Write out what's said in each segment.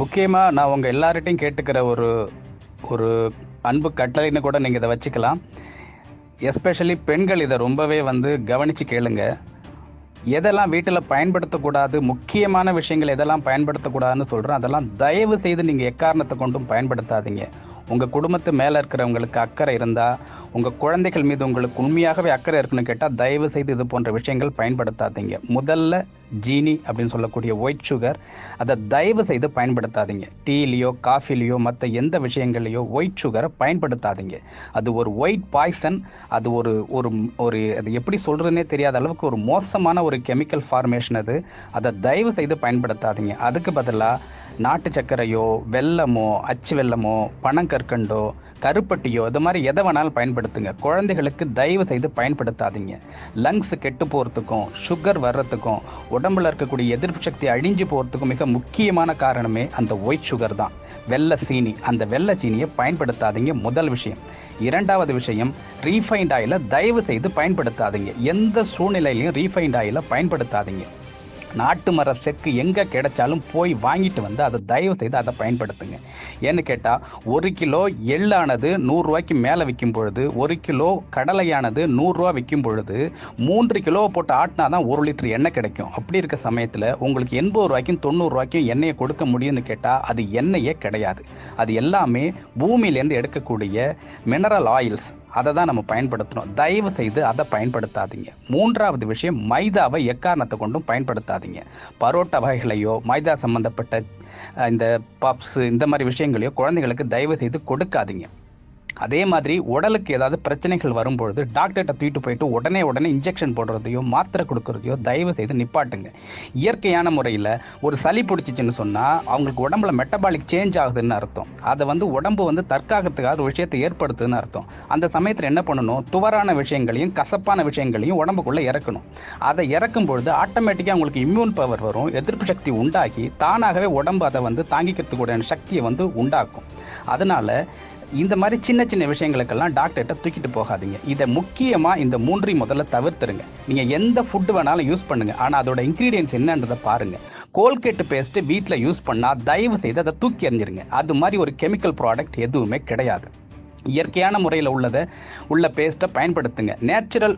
முக்கியமாக நான் உங்கள் எல்லார்கிட்டையும் கேட்டுக்கிற ஒரு ஒரு அன்பு கட்டளைன்னு கூட நீங்கள் இதை வச்சுக்கலாம். எஸ்பெஷலி பெண்கள் இதை ரொம்பவே வந்து கவனித்து கேளுங்க. எதெல்லாம் வீட்டில் பயன்படுத்தக்கூடாது முக்கியமான விஷயங்கள் எதெல்லாம் பயன்படுத்தக்கூடாதுன்னு சொல்கிறேன் அதெல்லாம் தயவு செய்து நீங்கள் எக்காரணத்தை கொண்டும் பயன்படுத்தாதீங்க. உங்கள் குடும்பத்து மேலே இருக்கிறவங்களுக்கு அக்கறை இருந்தால் உங்கள் குழந்தைகள் மீது உங்களுக்கு உண்மையாகவே அக்கறை இருக்குன்னு கேட்டால் தயவு செய்து இது போன்ற விஷயங்கள் பயன்படுத்தாதீங்க. முதல்ல ஜீனி அப்படின்னு சொல்லக்கூடிய ஒயிட் சுகர் அதை தயவு செய்து பயன்படுத்தாதீங்க. டீலேயோ காஃபிலேயோ மற்ற எந்த விஷயங்கள்லையோ ஒயிட் சுகரை பயன்படுத்தாதீங்க. அது ஒரு ஒயிட் பாய்சன் அது ஒரு ஒரு ஒரு அது எப்படி சொல்கிறதுனே தெரியாத அளவுக்கு ஒரு மோசமான ஒரு கெமிக்கல் ஃபார்மேஷன் அது. அதை தயவு செய்து பயன்படுத்தாதீங்க. அதுக்கு பதிலாக நாட்டு சர்க்கரையோ வெல்லமோ அச்சு வெல்லமோ பனங்கற்கண்டோ கருப்பட்டியோ இது மாதிரி எதை வேணாலும் பயன்படுத்துங்க. குழந்தைகளுக்கு தயவு செய்து பயன்படுத்தாதீங்க. லங்ஸ் கெட்டு போகிறதுக்கும் சுகர் வர்றதுக்கும் உடம்புல இருக்கக்கூடிய எதிர்ப்பு சக்தி அழிஞ்சு போகிறதுக்கும் மிக முக்கியமான காரணமே அந்த ஒயிட் சுகர் தான். வெள்ளை சீனி அந்த வெள்ளை சீனியை பயன்படுத்தாதீங்க. முதல் விஷயம். இரண்டாவது விஷயம் ரீஃபைண்ட் ஆயிலை தயவு செய்து பயன்படுத்தாதீங்க. எந்த சூழ்நிலையிலையும் ரீஃபைண்ட் ஆயிலை பயன்படுத்தாதீங்க. நாட்டு மர செக்கு எங்கே கிடைச்சாலும் போய் வாங்கிட்டு வந்து அதை தயவு செய்து அதை பயன்படுத்துங்க. ஏன்னு கேட்டால் ஒரு கிலோ எள்ளானது நூறுரூவாய்க்கு மேலே விற்கும் பொழுது ஒரு கிலோ கடலையானது நூறுரூவா விற்கும் பொழுது மூன்று கிலோ போட்டு ஆட்டினா தான் ஒரு லிட்டர் எண்ணெய் கிடைக்கும். அப்படி இருக்க சமயத்தில் உங்களுக்கு எண்பது ரூபாய்க்கும் தொண்ணூறுரூவாய்க்கும் எண்ணெயை கொடுக்க முடியும்னு கேட்டால் அது எண்ணெயே கிடையாது. அது எல்லாமே பூமியிலேருந்து எடுக்கக்கூடிய மினரல் ஆயில்ஸ் அதை தான் நம்ம பயன்படுத்தணும் தயவு செய்து அதை பயன்படுத்தாதீங்க. மூன்றாவது விஷயம் மைதாவை எக்காரணத்தை கொண்டும் பயன்படுத்தாதீங்க. பரோட்டா வகைகளையோ மைதா சம்பந்தப்பட்ட இந்த பப்ஸ் இந்த மாதிரி விஷயங்களையோ குழந்தைகளுக்கு தயவு செய்து கொடுக்காதீங்க. அதே மாதிரி உடலுக்கு ஏதாவது பிரச்சனைகள் வரும்பொழுது டாக்டர்கிட்ட தூக்கிட்டு போயிட்டு உடனே உடனே இன்ஜெக்ஷன் போடுறதையோ மாத்திரை கொடுக்கறதையோ தயவு செய்து நிப்பாட்டுங்க. இயற்கையான முறையில் ஒரு சளி பிடிச்சிச்சின்னு சொன்னால் அவங்களுக்கு உடம்புல மெட்டபாலிக் சேஞ்ச் ஆகுதுன்னு அர்த்தம். அதை வந்து உடம்பு வந்து தற்காகத்துக்காக ஒரு விஷயத்தை ஏற்படுத்துதுன்னு அர்த்தம். அந்த சமயத்தில் என்ன பண்ணணும்? துவரான விஷயங்களையும் கசப்பான விஷயங்களையும் உடம்புக்குள்ளே இறக்கணும். அதை இறக்கும் பொழுது ஆட்டோமேட்டிக்காக உங்களுக்கு இம்யூன் பவர் வரும் எதிர்ப்பு சக்தி உண்டாகி தானாகவே உடம்பு அதை வந்து தாங்கிக்கிறதுக்கூடிய சக்தியை வந்து உண்டாக்கும். அதனால இந்த மாதிரி சின்ன சின்ன விஷயங்களுக்கெல்லாம் டாக்டர்கிட்ட தூக்கிட்டு போகாதீங்க. இதை முக்கியமாக இந்த மூன்றையும் முதல்ல தவிர்த்துருங்க. நீங்கள் எந்த ஃபுட்டு வேணாலும் யூஸ் பண்ணுங்க. ஆனால் அதோட இன்க்ரீடியன்ஸ் என்னன்றதை பாருங்கள் கோல்கேட்டு பேஸ்ட்டு வீட்டில் யூஸ் பண்ணால் தயவு செய்து அதை தூக்கி எறிஞ்சிருங்க. அது மாதிரி ஒரு கெமிக்கல் ப்ராடக்ட் எதுவுமே கிடையாது. இயற்கையான முறையில் உள்ளதை உள்ள பேஸ்ட்டை பயன்படுத்துங்க. நேச்சுரல்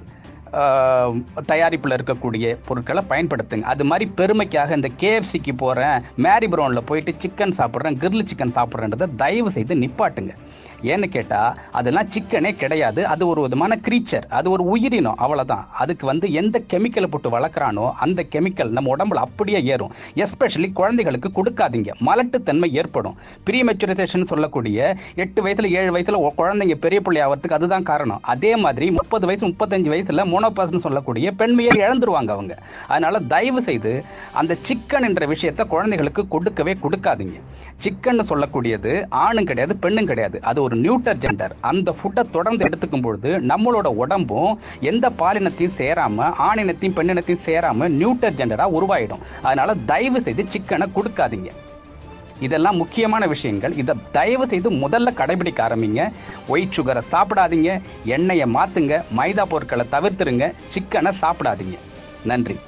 தயாரிப்பில் இருக்கக்கூடிய பொருட்களை பயன்படுத்துங்க. அது மாதிரி பெருமைக்காக இந்த கேஎஃப்சிக்கு போகிறேன் மேரி ப்ரௌனில் போயிட்டு சிக்கன் சாப்பிட்றேன் கிரில் சிக்கன் சாப்பிட்றேன்றதை தயவு செய்து நிப்பாட்டுங்க. ஏன்னு கேட்டால் அதெல்லாம் சிக்கனே கிடையாது. அது ஒரு விதமான க்ரீச்சர் அது ஒரு உயிரினம். அவ்வளோதான் அதுக்கு வந்து எந்த கெமிக்கலை போட்டு வளர்க்குறானோ அந்த கெமிக்கல் நம்ம உடம்புல அப்படியே ஏறும். எஸ்பெஷலி குழந்தைகளுக்கு கொடுக்காதீங்க. மலட்டுத்தன்மை ஏற்படும். ப்ரீமெச்சுரைசேஷன் சொல்லக்கூடிய எட்டு வயசுல ஏழு வயசுல குழந்தைங்க பெரிய பிள்ளை ஆகிறதுக்கு அதுதான் காரணம். அதே மாதிரி முப்பது வயசு முப்பத்தஞ்சு வயசுல மோனோபாஸ்னு சொல்லக்கூடிய பெண்மையை இழந்துருவாங்க அவங்க. அதனால தயவு செய்து அந்த சிக்கன் என்ற விஷயத்தை குழந்தைகளுக்கு கொடுக்கவே கொடுக்காதீங்க. சிக்கன் சொல்லக்கூடியது ஆணும் கிடையாது பெண்ணும் கிடையாது. அது ஒரு நியூட்டர் ஜெண்டர் அந்த ஃபுட்டை தொடர்ந்து எடுத்துக்கும் பொழுது நம்மளோட உடம்பும் எந்த பாலினத்தையும் சேராம ஆணினத்தையும் பெண்ணினத்தையும் சேராம நியூட்டர் ஜெண்டரா உருவாயிடும். அதனால தயவு செய்து சிக்கனை கொடுக்காதீங்க. இதெல்லாம் முக்கியமான விஷயங்கள். இதை தயவு செய்து முதல்ல கடைபிடிக்க ஆரம்பிங்க. ஒயிட் சுகரை சாப்பிடாதீங்க. எண்ணெயை மாத்துங்க. மைதா பொருட்களை தவிர்த்துருங்க. சிக்கனை சாப்பிடாதீங்க. நன்றி.